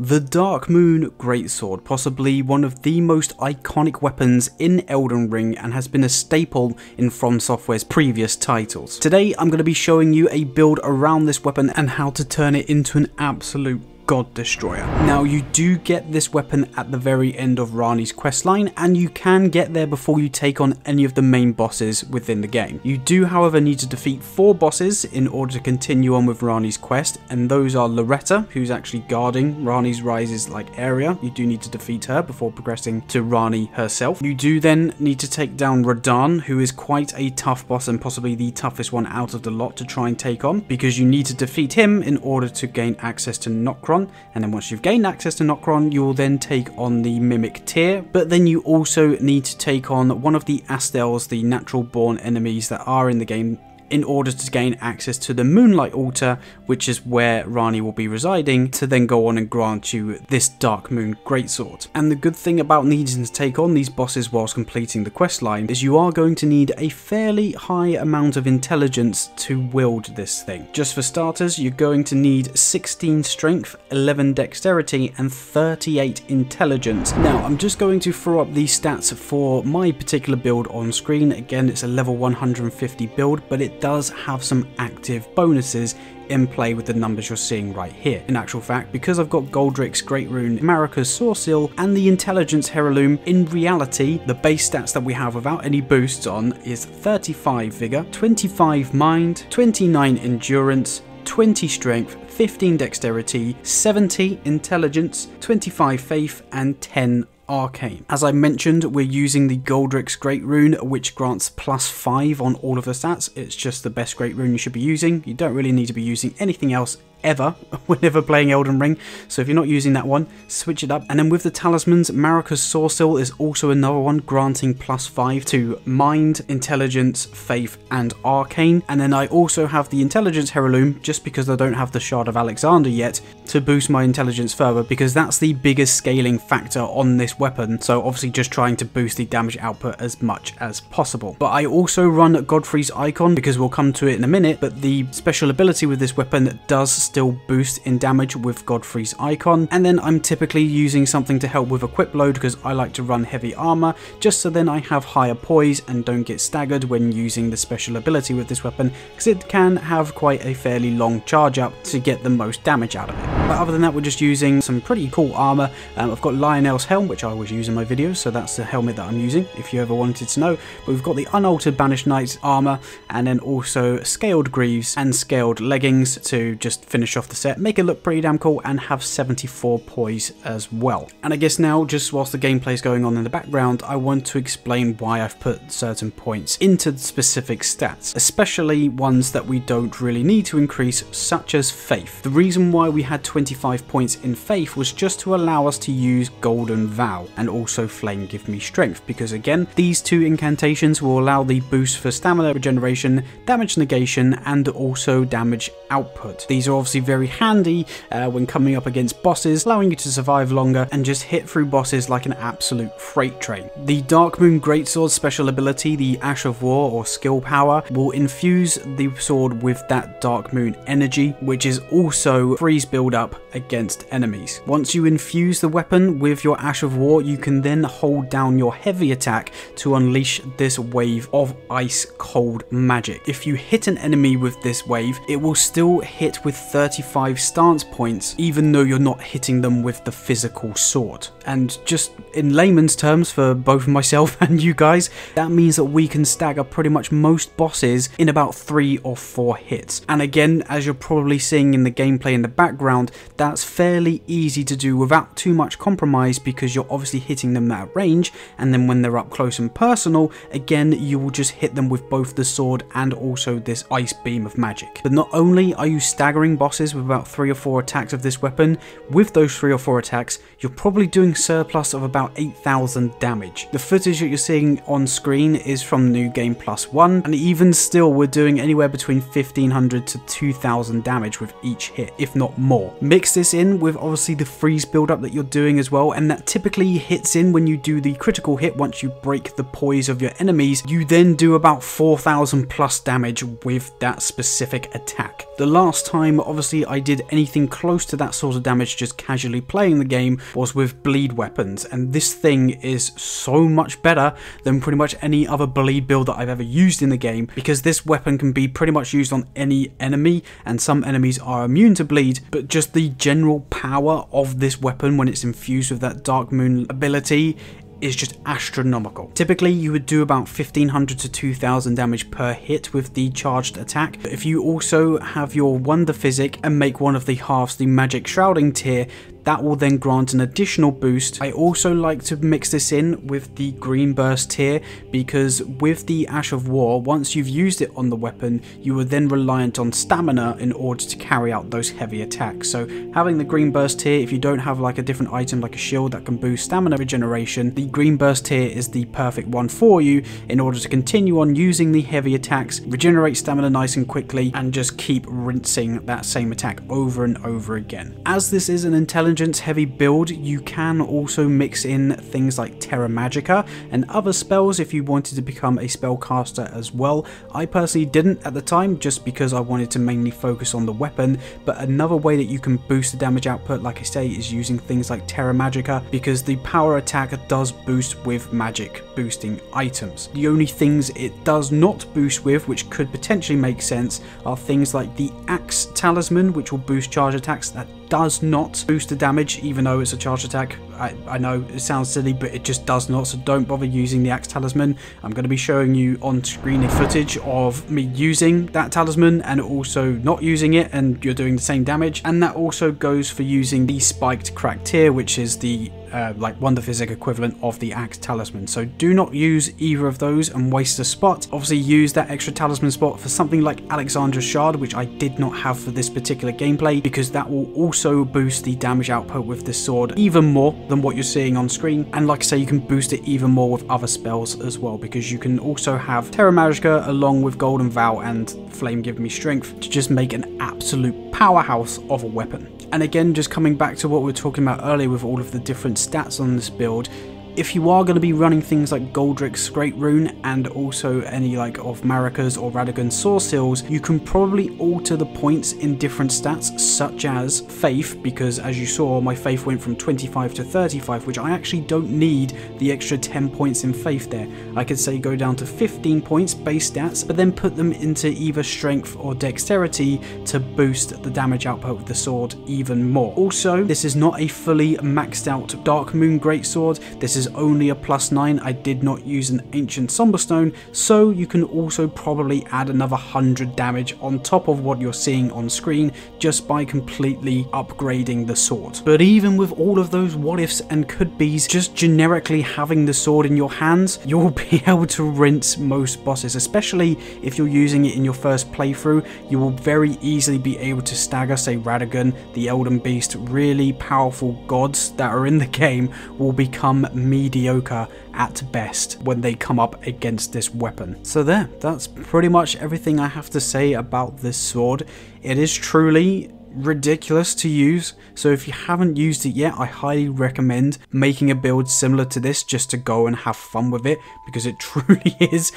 The Dark Moon Greatsword, possibly one of the most iconic weapons in Elden Ring and has been a staple in FromSoftware's previous titles. Today I'm going to be showing you a build around this weapon and how to turn it into an absolute God Destroyer. Now you do get this weapon at the very end of Ranni's questline and you can get there before you take on any of the main bosses within the game. You do however need to defeat four bosses in order to continue on with Ranni's quest and those are Loretta who's actually guarding Ranni's Rises like area. You do need to defeat her before progressing to Ranni herself. You do then need to take down Radahn who is quite a tough boss and possibly the toughest one out of the lot to try and take on because you need to defeat him in order to gain access to Nokron Nokron, and then once you've gained access to Nokron, you will then take on the Mimic Tear, but then you also need to take on one of the Astels, the natural born enemies that are in the game in order to gain access to the Moonlight Altar, which is where Ranni will be residing, to then go on and grant you this Dark Moon Greatsword. And the good thing about needing to take on these bosses whilst completing the quest line is you are going to need a fairly high amount of intelligence to wield this thing. Just for starters, you're going to need 16 strength, 11 dexterity, and 38 intelligence. Now, I'm just going to throw up these stats for my particular build on screen. Again, it's a level 150 build, but it does have some active bonuses in play with the numbers you're seeing right here. In actual fact, because I've got Godrick's Great Rune, Marika's Soreseal, and the Intelligence Heirloom, in reality, the base stats that we have without any boosts on is 35 Vigor, 25 Mind, 29 Endurance, 20 Strength, 15 Dexterity, 70 Intelligence, 25 Faith, and 10 Arcane. As I mentioned, we're using the Godrick's Great Rune, which grants plus 5 on all of the stats. It's just the best Great Rune you should be using. You don't really need to be using anything else ever whenever playing Elden Ring. So if you're not using that one, switch it up. And then with the talismans, Marika's Soreseal is also another one granting plus 5 to Mind, Intelligence, Faith, and Arcane. And then I also have the Intelligence Heirloom, just because I don't have the Shard of Alexander yet, to boost my intelligence further, because that's the biggest scaling factor on this weapon. So obviously just trying to boost the damage output as much as possible. But I also run Godfrey's Icon, because we'll come to it in a minute, but the special ability with this weapon does still boost in damage with Godfrey's icon. And then I'm typically using something to help with equip load because I like to run heavy armor just so then I have higher poise and don't get staggered when using the special ability with this weapon because it can have quite a fairly long charge up to get the most damage out of it. But other than that we're just using some pretty cool armor. Um, I've got Lionel's helm which I always use in my videos so that's the helmet that I'm using if you ever wanted to know. But we've got the unaltered Banished Knight's armor and then also scaled greaves and scaled leggings to just finish off the set, make it look pretty damn cool, and have 74 poise as well. And I guess now, just whilst the gameplay is going on in the background, I want to explain why I've put certain points into specific stats, especially ones that we don't really need to increase, such as Faith. The reason why we had 25 points in Faith was just to allow us to use Golden Vow and also Flame Give Me Strength, because again, these two incantations will allow the boost for stamina regeneration, damage negation, and also damage output. These are obviously very handy uh, when coming up against bosses, allowing you to survive longer and just hit through bosses like an absolute freight train. The Dark Moon Greatsword special ability, the Ash of War or skill power, will infuse the sword with that Dark Moon energy, which is also freeze build up against enemies. Once you infuse the weapon with your Ash of War, you can then hold down your heavy attack to unleash this wave of ice cold magic. If you hit an enemy with this wave, it will still hit with 35 stance points, even though you're not hitting them with the physical sword. And just in layman's terms for both myself and you guys, that means that we can stagger pretty much most bosses in about three or four hits. And again, as you're probably seeing in the gameplay in the background, that's fairly easy to do without too much compromise because you're obviously hitting them at range, and then when they're up close and personal, again, you will just hit them with both the sword and also this ice beam of magic. But not only are you staggering bosses, with about 3 or 4 attacks of this weapon, with those 3 or 4 attacks, you're probably doing surplus of about 8000 damage. The footage that you're seeing on screen is from New Game Plus 1, and even still we're doing anywhere between 1500 to 2000 damage with each hit, if not more. Mix this in with obviously the freeze build-up that you're doing as well, and that typically hits in when you do the critical hit once you break the poise of your enemies. You then do about 4,000 plus damage with that specific attack. The last time, obviously, I did anything close to that sort of damage just casually playing the game was with bleed weapons, and this thing is so much better than pretty much any other bleed build that I've ever used in the game, because this weapon can be pretty much used on any enemy, and some enemies are immune to bleed, but just the general power of this weapon when it's infused with that Dark Moon ability is just astronomical. Typically, you would do about 1500 to 2000 damage per hit with the charged attack. If you also have your Wonder Physick and make one of the halves the Magic Shrouding Tear, that will then grant an additional boost. I also like to mix this in with the Green Burst Tear because with the Ash of War, once you've used it on the weapon, you are then reliant on stamina in order to carry out those heavy attacks. So having the Green Burst Tear, if you don't have like a different item like a shield that can boost stamina regeneration, the Green Burst Tear is the perfect one for you in order to continue on using the heavy attacks, regenerate stamina nice and quickly, and just keep rinsing that same attack over and over again. As this is an intelligent heavy build, you can also mix in things like Terra Magica and other spells if you wanted to become a spellcaster as well. I personally didn't at the time just because I wanted to mainly focus on the weapon, but another way that you can boost the damage output, like I say, is using things like Terra Magica because the power attack does boost with magic boosting items. The only things it does not boost with, which could potentially make sense, are things like the Axe Talisman, which will boost charge attacks that does not boost the damage even though it's a charge attack. I, I know it sounds silly but it just does not so don't bother using the axe talisman. I'm going to be showing you on screen footage of me using that talisman and also not using it and you're doing the same damage and that also goes for using the spiked crack tear which is the uh, like Wonder Physick equivalent of the Axe Talisman. So do not use either of those and waste a spot. Obviously use that extra talisman spot for something like Alexander's Shard, which I did not have for this particular gameplay, because that will also boost the damage output with this sword even more than what you're seeing on screen. And like I say, you can boost it even more with other spells as well, because you can also have Terra Magica along with Golden Vow and Flame Give Me Strength to just make an absolute powerhouse of a weapon. And again, just coming back to what we were talking about earlier with all of the different stats on this build, if you are going to be running things like Godrick's Great Rune and also any like of Marika's or Radagon's Soreseals, you can probably alter the points in different stats such as Faith, because as you saw my Faith went from 25 to 35, which I actually don't need the extra 10 points in Faith there. I could say go down to 15 points base stats, but then put them into either Strength or Dexterity to boost the damage output of the sword even more. Also, this is not a fully maxed out Dark Moon Greatsword, this is only a plus 9, I did not use an Ancient Somberstone, so you can also probably add another 100 damage on top of what you're seeing on screen just by completely upgrading the sword. But even with all of those what ifs and could be's, just generically having the sword in your hands, you'll be able to rinse most bosses, especially if you're using it in your first playthrough, you will very easily be able to stagger, say Radagon, the Elden Beast, really powerful gods that are in the game will become mediocre at best when they come up against this weapon. So there, that's pretty much everything I have to say about this sword. It is truly ridiculous to use so if you haven't used it yet I highly recommend making a build similar to this just to go and have fun with it because it truly is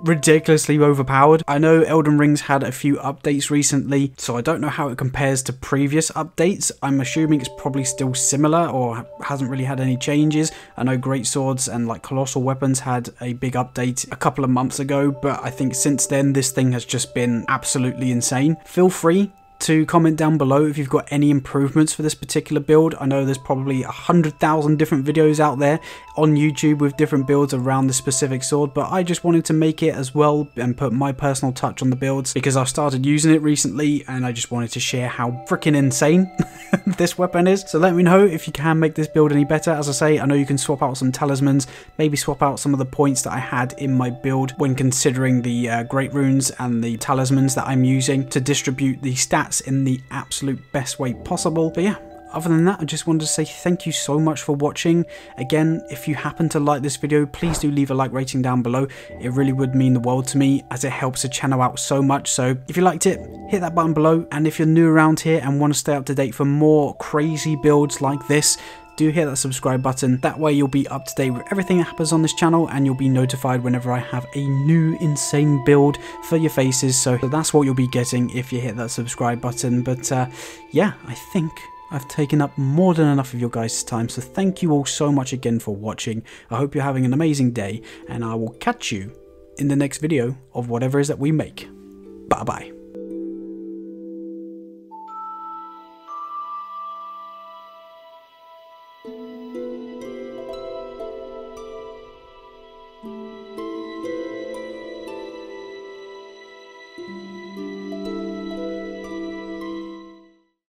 ridiculously overpowered. I know Elden Ring's had a few updates recently, so I don't know how it compares to previous updates. I'm assuming it's probably still similar or hasn't really had any changes. I know Great Swords and like Colossal Weapons had a big update a couple of months ago, but I think since then this thing has just been absolutely insane. Feel free to comment down below if you've got any improvements for this particular build. I know there's probably a hundred thousand different videos out there on YouTube with different builds around the specific sword, but I just wanted to make it as well and put my personal touch on the builds because I've started using it recently and I just wanted to share how freaking insane this weapon is. So let me know if you can make this build any better. As I say, I know you can swap out some talismans, maybe swap out some of the points that I had in my build when considering the uh, great runes and the talismans that I'm using to distribute the stats in the absolute best way possible. But yeah, other than that, I just wanted to say thank you so much for watching. Again, if you happen to like this video, please do leave a like rating down below. It really would mean the world to me as it helps the channel out so much. So if you liked it, hit that button below. And if you're new around here and want to stay up to date for more crazy builds like this, do hit that subscribe button. That way you'll be up to date with everything that happens on this channel and you'll be notified whenever I have a new insane build for your faces. So that's what you'll be getting if you hit that subscribe button. But uh, yeah, I think I've taken up more than enough of your guys' time, so thank you all so much again for watching. I hope you're having an amazing day, and I will catch you in the next video of whatever it is that we make. Bye bye.